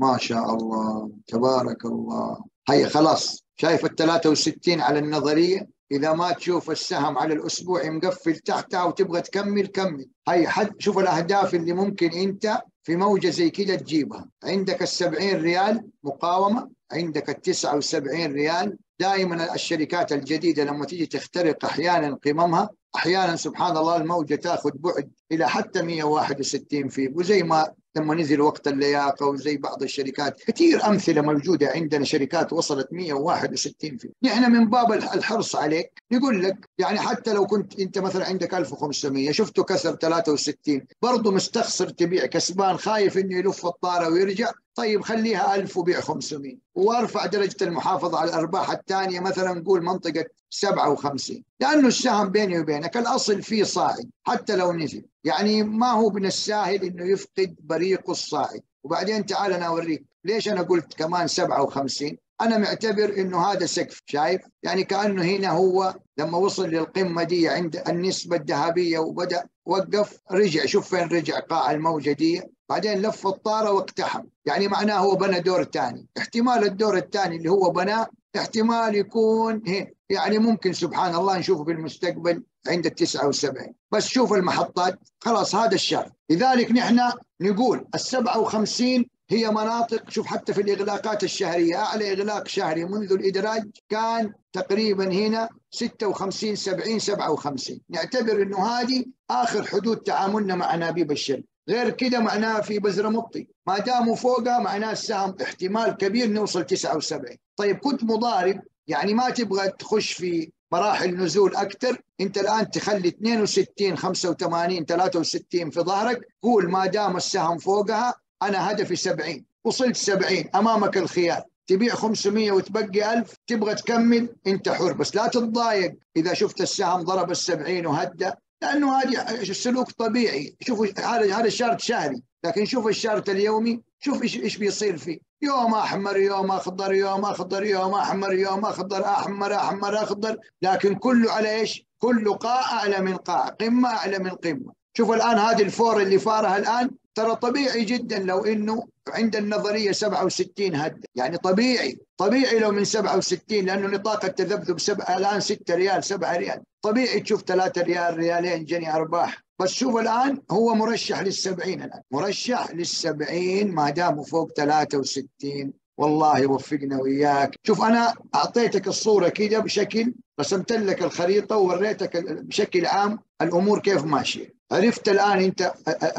ما شاء الله تبارك الله. هي خلاص شايف ال 63 على النظرية؟ إذا ما تشوف السهم على الأسبوع مقفل تحتها وتبغى تكمل كمل. هي حد شوف الأهداف اللي ممكن أنت في موجة زي كده تجيبها. عندك ال 70 ريال مقاومة عندك ال 79 ريال. دائما الشركات الجديدة لما تيجي تخترق أحيانا قممها أحيانا سبحان الله الموجة تاخذ بعد إلى حتى 161 فيب وزي ما لما نزل وقت اللياقة وزي بعض الشركات كثير أمثلة موجودة عندنا شركات وصلت 161 فيب نحن من باب الحرص عليك نقول لك يعني حتى لو كنت أنت مثلا عندك 1500 شفته كسر 63 برضه مستخسر تبيع كسبان خايف إنه يلف الطارة ويرجع طيب خليها 1000 وبيع 500 وأرفع درجة المحافظة على الأرباح الثانية مثلا نقول منطقة 57 لأنه السهم بيني وبينك الأصل فيه صاعد حتى لو نزل. يعني ما هو من الساهل إنه يفقد بريقه الصاعد وبعدين تعال أنا أوريك ليش أنا قلت كمان 57 أنا معتبر إنه هذا سقف شايف؟ يعني كأنه هنا هو لما وصل للقمة دي عند النسبة الذهبية وبدأ وقف رجع شوف فين رجع قاع الموجة دي. بعدين لف الطارة واقتحم. يعني معناه هو بنى دور ثاني احتمال الدور الثاني اللي هو بناه احتمال يكون هنا يعني ممكن سبحان الله نشوفه في المستقبل عند ال 79 بس شوف المحطات خلاص هذا الشرط. لذلك نحن نقول ال 57 هي مناطق شوف حتى في الإغلاقات الشهرية أعلى إغلاق شهري منذ الإدراج كان تقريبا هنا 56 70 57 نعتبر أنه هذه آخر حدود تعاملنا مع أنابيب الشرق غير كده معناه في بزرة مطي ما داموا فوقها معناه السهم احتمال كبير نوصل 79 طيب كنت مضارب يعني ما تبغى تخش في مراحل نزول أكثر أنت الآن تخلي 62 85 63 في ظهرك قول ما دام السهم فوقها أنا هدفي 70 وصلت 70 أمامك الخيار. تبيع 500 وتبقي 1000 تبغى تكمل أنت حر. بس لا تتضايق إذا شفت السهم ضرب ال 70 وهدى لأنه هذه سلوك طبيعي. شوفوا هذا هذا ال chart شهري. لكن شوف ال chart اليومي شوف إيش إيش بيصير فيه. يوم أحمر يوم أخضر يوم أخضر يوم أحمر يوم أخضر أحمر أحمر أخضر. لكن كله على إيش؟ كله قاع أعلى من قاع قمة أعلى من قمة. شوف الآن هذه الفورة اللي فارها الآن ترى طبيعي جدا لو إنه عند النظرية 67 هد. يعني طبيعي طبيعي لو من 67 لأنه نطاق التذبذب سبعة الآن 6 ريال 7 ريال. طبيعي تشوف 3 ريال ريالين جني أرباح. بس شوف الآن هو مرشح للسبعين الآن. مرشح للسبعين ما دام فوق 63 والله يوفقنا وياك. شوف أنا أعطيتك الصورة كده بشكل رسمت لك الخريطة ووريتك بشكل عام الأمور كيف ماشية. عرفت الآن أنت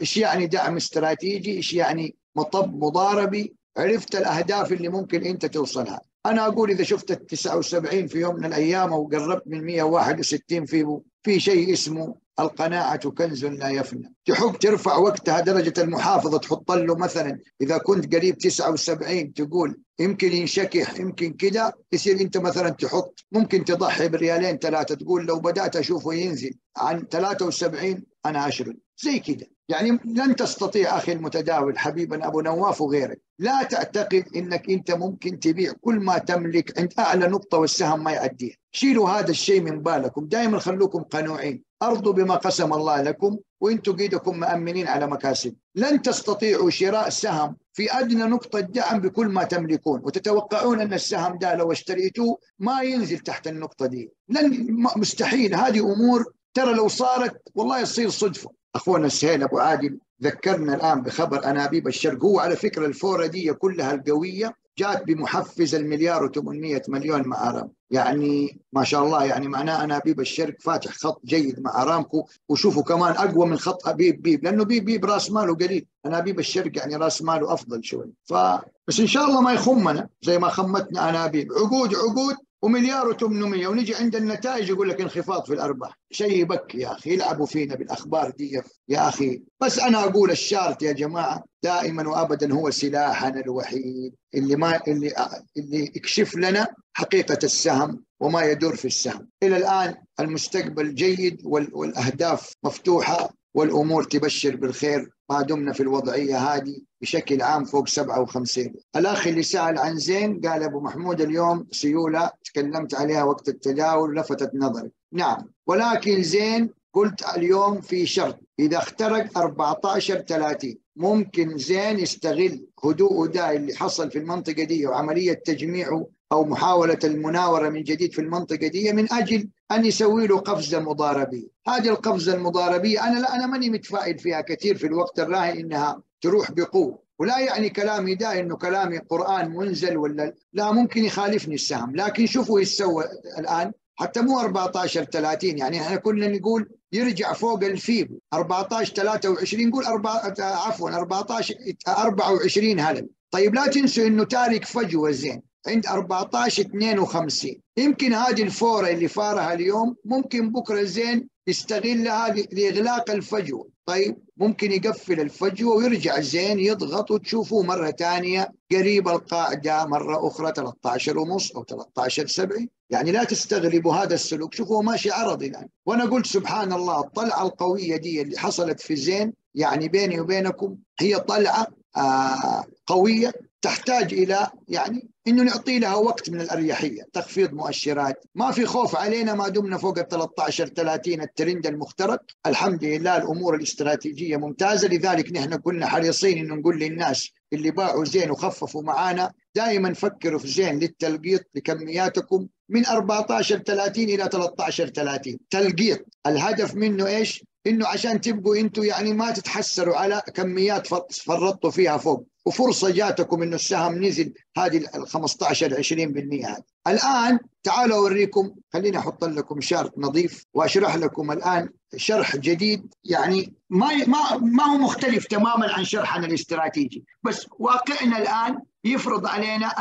إيش يعني دعم استراتيجي إيش يعني مطب مضاربي. عرفت الأهداف اللي ممكن أنت توصلها. أنا أقول إذا شفت ال 79 في يوم من الأيام وقربت من 161 في في شيء اسمه القناعة كنز لا يفنى. تحب ترفع وقتها درجة المحافظة تحط له مثلا إذا كنت قريب 79 تقول يمكن ينشكح يمكن كذا يصير أنت مثلا تحط ممكن تضحي بريالين ثلاثة تقول لو بدأت أشوفه ينزل عن 73 أنا أشرد زي كذا. يعني لن تستطيع أخي المتداول حبيبا أبو نواف وغيرك. لا تعتقد أنك أنت ممكن تبيع كل ما تملك عند أعلى نقطة والسهم ما يعديها شيلوا هذا الشيء من بالكم. دائما خلوكم قنوعين. أرضوا بما قسم الله لكم وأنتم قيدكم مأمنين على مكاسب. لن تستطيعوا شراء سهم في أدنى نقطة دعم بكل ما تملكون. وتتوقعون أن السهم ده لو اشتريتوه ما ينزل تحت النقطة دي. لن مستحيل. هذه أمور ترى لو صارت والله يصير صدفة. أخونا السهيل أبو عادل ذكرنا الآن بخبر أنابيب الشرق. هو على فكرة الفورة دي كلها القوية. جات بمحفز المليار و800 مليون مع أرام. يعني ما شاء الله يعني معناه انابيب الشرق فاتح خط جيد مع أرامكو وشوفوا كمان أقوى من خط بيب بيب لأنه بيب بيب رأس ماله قليل. انابيب الشرق يعني رأس ماله أفضل شوي. ف بس إن شاء الله ما يخمنا زي ما خمتنا انابيب عقود عقود. ومليار و800 ونجي عند النتائج يقول لك انخفاض في الأرباح. شيء يبكي يا أخي يلعبوا فينا بالأخبار دي يا أخي. بس أنا أقول الشارت يا جماعة دائما وابدا هو سلاحنا الوحيد اللي ما اللي اللي يكشف لنا حقيقة السهم وما يدور في السهم. إلى الآن المستقبل جيد والأهداف مفتوحة. والأمور تبشر بالخير. ما دمنا في الوضعية هذه بشكل عام فوق 57 الأخ اللي سأل عن زين قال أبو محمود اليوم سيولة تكلمت عليها وقت التداول لفتت نظري. نعم ولكن زين قلت اليوم في شرط. إذا اخترق 14 30 ممكن زين يستغل هدوء ده اللي حصل في المنطقة دي وعملية تجميعه أو محاولة المناورة من جديد في المنطقة دي من أجل أن يسوي له قفزة مضاربية، هذه القفزة المضاربية أنا لا أنا ماني متفائل فيها كثير في الوقت الراهن إنها تروح بقوة، ولا يعني كلامي ده إنه كلامي قرآن منزل ولا لا ممكن يخالفني السهم، لكن شوفوا إيش سوى الآن. حتى مو 14 30 يعني إحنا كنا نقول يرجع فوق الفيب. 14 23 نقول أربعة عفوا 14 24 هلل. طيب لا تنسوا إنه تارك فجوة زين. عند 14 52 يمكن هذه الفورة اللي فارها اليوم ممكن بكرة زين يستغلها لإغلاق الفجوة. طيب ممكن يقفل الفجوة ويرجع زين يضغط وتشوفوه مرة ثانية قريب القاعدة مرة أخرى 13 ونص أو 13 7 يعني لا تستغربوا هذا السلوك. شوفوا ماشي عرضي الآن. وأنا قلت سبحان الله الطلعة القوية دي اللي حصلت في زين يعني بيني وبينكم هي طلعة آه قوية تحتاج إلى يعني إنه نعطي لها وقت من الأريحية، تخفيض مؤشرات، ما في خوف علينا ما دمنا فوق ال 13 30 الترند المخترق، الحمد لله الأمور الاستراتيجية ممتازة لذلك نحن كنا حريصين إنه نقول للناس اللي باعوا زين وخففوا معانا دائما فكروا في زين للتلقيط لكمياتكم من 14 30 إلى 13 30 تلقيط. الهدف منه إيش؟ إنه عشان تبقوا أنتم يعني ما تتحسروا على كميات فرطتوا فيها فوق. وفرصة جاتكم إنه السهم نزل هذه ال 15 20% هذه. الآن تعالوا أوريكم خليني أحط لكم شارت نظيف وأشرح لكم الآن شرح جديد. يعني ما ما ما هو مختلف تماما عن شرحنا الاستراتيجي بس واقعنا الآن يفرض علينا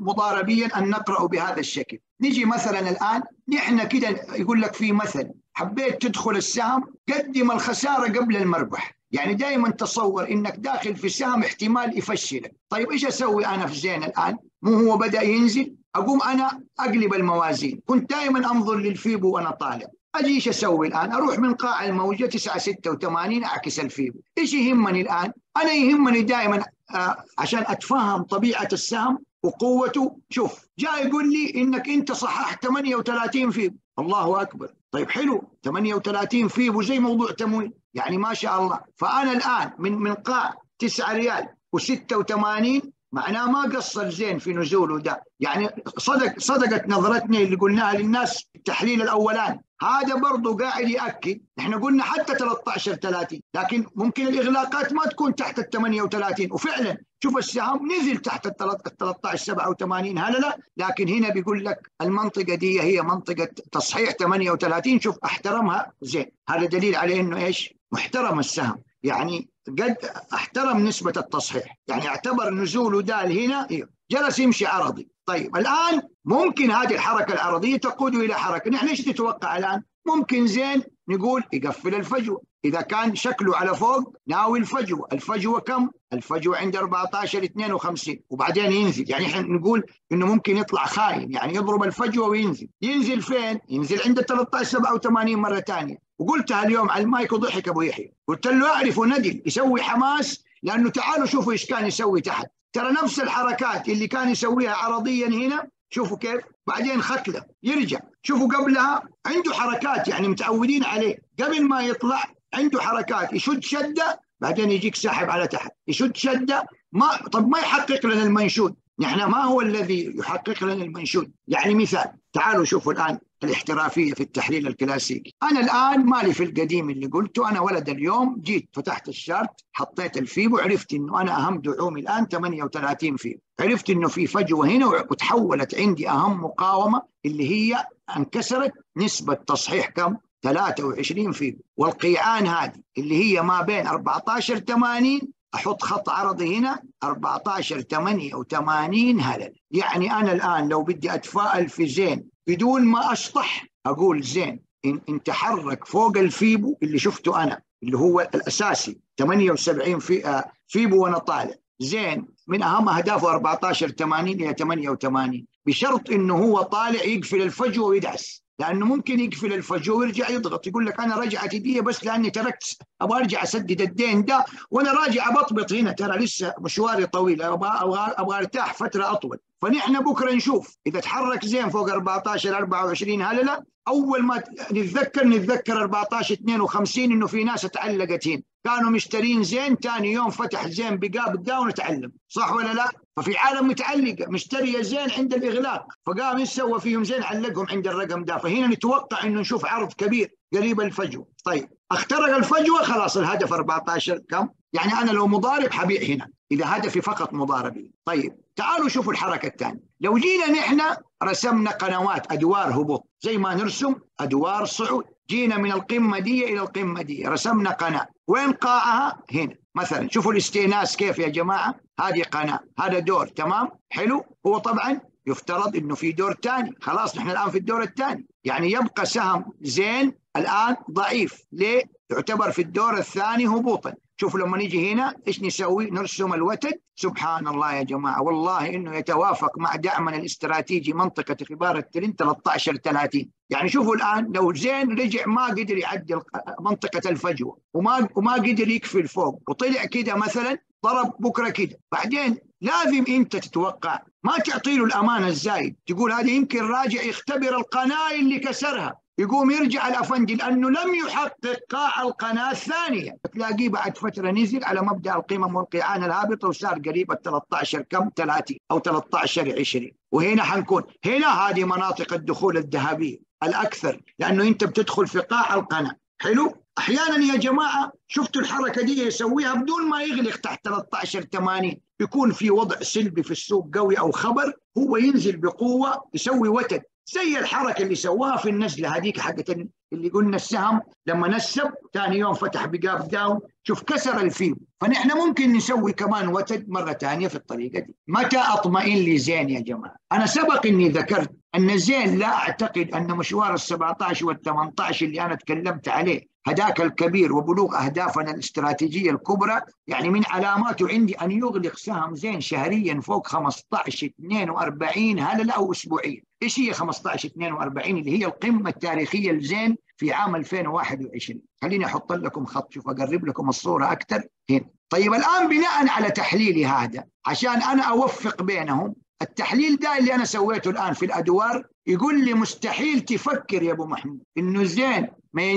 مضاربيا أن نقرأ بهذا الشكل. نجي مثلا الآن نحن كده يقول لك في مثل. حبيت تدخل السهم قدم الخسارة قبل المربح. يعني دائما تصور إنك داخل في سهم احتمال يفشلك. طيب إيش أسوي أنا في زين الآن؟ مو هو بدأ ينزل أقوم أنا أقلب الموازين. كنت دائما أنظر للفيبو وأنا طالع. أجي إيش أسوي الآن؟ أروح من قاع الموجة 9 86 أعكس الفيبو، إيش يهمني الآن؟ أنا يهمني دائما آه عشان أتفهم طبيعة السهم وقوته، شوف جاء يقول لي إنك أنت صححت 38 فيبو، الله أكبر، طيب حلو 38 فيبو زي موضوع تمويل، يعني ما شاء الله، فأنا الآن من من قاع 9 ريال و86 معناه ما قصر زين في نزوله ده. يعني صدق صدقت نظرتنا اللي قلناها للناس التحليل الأولاني. هذا برضه قاعد يأكد. إحنا قلنا حتى 13 30 لكن ممكن الإغلاقات ما تكون تحت ال 38 وفعلا شوف السهم نزل تحت ال 13 87 هلا لا. لكن هنا بيقول لك المنطقة دي هي منطقة تصحيح 38 شوف احترمها زين. هذا دليل على إنه إيش؟ محترم السهم يعني قد احترم نسبة التصحيح. يعني اعتبر نزوله دال هنا جلس يمشي عرضي. طيب الآن ممكن هذه الحركة العرضية تقود إلى حركة. نحن إيش نتوقع الآن؟ ممكن زين نقول يقفل الفجوة. إذا كان شكله على فوق ناوي الفجوة. الفجوة كم؟ الفجوة عند 14 52 وبعدين ينزل. يعني إحنا نقول إنه ممكن يطلع خاين. يعني يضرب الفجوة وينزل. ينزل فين؟ ينزل عند 13 87 مرة ثانية. وقلتها اليوم على المايك وضحك أبو يحيى. قلت له اعرف ندل يسوي حماس لأنه تعالوا شوفوا إيش كان يسوي تحت. ترى نفس الحركات اللي كان يسويها عرضيا هنا شوفوا كيف بعدين ختلة يرجع. شوفوا قبلها عنده حركات يعني متعودين عليه. قبل ما يطلع عنده حركات يشد شدة بعدين يجيك ساحب على تحت. يشد شدة ما طب ما يحقق لنا المنشود. نحن ما هو الذي يحقق لنا المنشود؟ يعني مثال تعالوا شوفوا الآن الاحترافية في التحليل الكلاسيكي. أنا الآن مالي في القديم اللي قلته. أنا ولد اليوم جيت فتحت الشارت حطيت الفيب وعرفت إنه أنا أهم دعومي الآن 38 فيب. عرفت إنه في فجوة هنا وتحولت عندي أهم مقاومة اللي هي انكسرت نسبة تصحيح كم؟ 23 فيب. والقيعان هذه اللي هي ما بين 14 80 أحط خط عرضي هنا 14 88 هلل. يعني أنا الآن لو بدي أتفائل في زين بدون ما أشطح أقول زين ان, ان تحرك فوق الفيبو اللي شفته أنا اللي هو الأساسي 78 في آه، فيبو وأنا طالع. زين من أهم أهدافه 14 80 إلى 88 بشرط إنه هو طالع يقفل الفجوه ويدعس. لأنه ممكن يقفل الفجوه ويرجع يضغط. يقول لك أنا رجعت يدي بس لأني تركت أبغى أرجع أسدد الدين ده وأنا راجع أبطبط هنا. ترى لسه مشواري طويل أبغى أبغى أبغى أرتاح فترة أطول. فنحن بكرة نشوف إذا تحرك زين فوق 14 24 هلله أول ما نتذكر نتذكر 14 52 إنه في ناس تعلقت هنا. كانوا مشترين زين ثاني يوم فتح زين بقاب داون وتعلم صح ولا لا؟ ففي عالم متعلقه مشتريه زين عند الإغلاق. فقام إيش سوى؟ فيهم زين علقهم عند الرقم ده. فهنا نتوقع إنه نشوف عرض كبير قريب الفجوة. طيب اخترق الفجوة خلاص الهدف 14 كم؟ يعني أنا لو مضارب حبيع هنا. إذا هدفي فقط مضاربه طيب تعالوا شوفوا الحركة الثانية. لو جينا نحن رسمنا قنوات أدوار هبوط. زي ما نرسم أدوار صعود. جينا من القمة دي إلى القمة دي. رسمنا قناة. وين قاعها؟ هنا. مثلا شوفوا الاستئناس كيف يا جماعة؟ هذه قناة هذا دور تمام؟ حلو؟ هو طبعا يفترض إنه في دور ثاني خلاص نحن الآن في الدور الثاني يعني يبقى سهم زين الآن ضعيف. ليه؟ يعتبر في الدور الثاني هبوطا. شوفوا لما نيجي هنا إيش نسوي؟ نرسم الوتد. سبحان الله يا جماعة والله إنه يتوافق مع دعمنا الاستراتيجي منطقة اختبار الترند 13 30 يعني شوفوا الآن لو زين رجع ما قدر يعدي منطقة الفجوة وما وما قدر يكفي فوق وطلع كده مثلا ضرب بكرة كده. بعدين لازم أنت تتوقع ما تعطي له الأمانة الزايد تقول هذا يمكن راجع يختبر القناة اللي كسرها. يقوم يرجع الأفندي لأنه لم يحقق قاع القناة الثانية. تلاقيه بعد فترة نزل على مبدأ القيمة والقيعان الهابطة وصار قريب ال 13 كم؟ 30 أو 13 20 وهنا حنكون. هنا هذه مناطق الدخول الذهبية الأكثر لأنه أنت بتدخل في قاع القناة. حلو؟ أحيانا يا جماعة شفتوا الحركة دي يسويها بدون ما يغلق تحت 13 80 يكون في وضع سلبي في السوق قوي أو خبر هو ينزل بقوة يسوي وتد. زي الحركة اللي سواها في النزلة هذيك حقت اللي قلنا السهم لما نسب ثاني يوم فتح ب gap down شوف كسر الفيو. فنحن ممكن نسوي كمان وتد مرة ثانية في الطريقة دي. متى أطمئن لي زين يا جماعة؟ أنا سبق إني ذكرت أن زين لا أعتقد أن مشوار ال 17 وال 18 اللي أنا تكلمت عليه هداك الكبير وبلوغ أهدافنا الاستراتيجية الكبرى يعني من علاماته عندي أن يغلق سهم زين شهريا فوق 15 42 هلله أو اسبوعيا. إيش هي 15 42 اللي هي القمة التاريخية لزين في عام 2021 خليني أحط لكم خط شوف أقرب لكم الصورة أكثر. هنا. طيب الآن بناء على تحليلي هذا عشان أنا أوفق بينهم التحليل ده اللي أنا سويته الآن في الأدوار يقول لي مستحيل تفكر يا أبو محمود إنه زين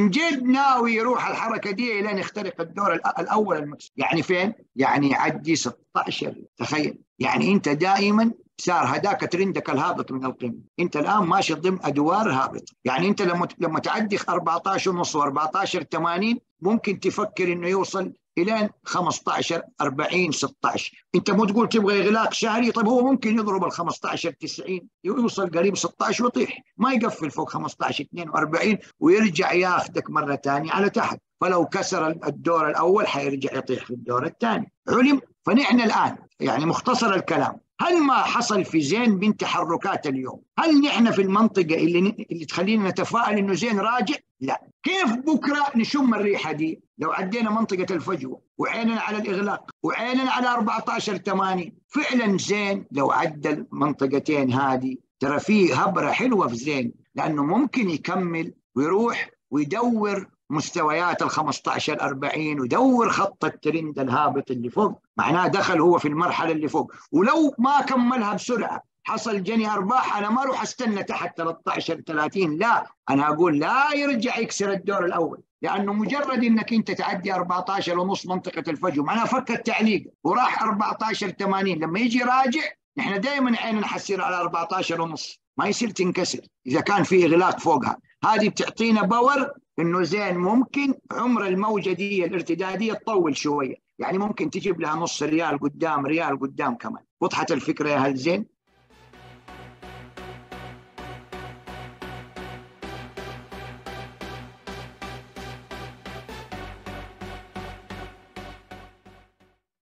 جد ناوي يروح الحركة دي إلى يخترق الدور الأول المكسب يعني فين؟ يعني يعدي 16 تخيل. يعني أنت دائما صار هداك ترندك الهابط من القمة. أنت الآن ماشي ضمن أدوار هابطه يعني أنت لما لما تعدي 14 ونص و14 80 ممكن تفكر إنه يوصل إلى 15 40 16 أنت مو تقول تبغى إغلاق شهري؟ طيب هو ممكن يضرب ال 15 90 يوصل قريب 16 ويطيح. ما يقفل فوق 15 42 ويرجع ياخذك مرة ثانية على تحت. فلو كسر الدور الأول حيرجع يطيح في الدور الثاني. علم فنحن الآن يعني مختصر الكلام. هل ما حصل في زين من تحركات اليوم؟ هل نحن في المنطقة اللي, اللي تخلينا نتفائل إنه زين راجع؟ لا. كيف بكرة نشم الريحة دي؟ لو عدينا منطقة الفجوة وعيننا على الإغلاق وعيننا على 14 80 فعلا زين لو عدى المنطقتين هذه. ترى في هبرة حلوة في زين لأنه ممكن يكمل ويروح ويدور مستويات ال 15 40 ودور خط الترند الهابط اللي فوق. معناه دخل هو في المرحلة اللي فوق. ولو ما كملها بسرعة حصل جني أرباح أنا ما أروح أستنى تحت 13 30 لا أنا أقول لا يرجع يكسر الدور الأول. لأنه مجرد إنك أنت تعدي 14 ونص منطقة الفجر. معناها فك التعليق وراح 14 80 لما يجي راجع نحن دائما عيننا حسير على 14 ونص. ما يصير تنكسر إذا كان في إغلاق فوقها. هذه بتعطينا باور إنه زين ممكن عمر الموجه دي الارتدادية تطول شوية. يعني ممكن تجيب لها نص ريال قدام ريال قدام كمان. وضحت الفكرة يا هل زين؟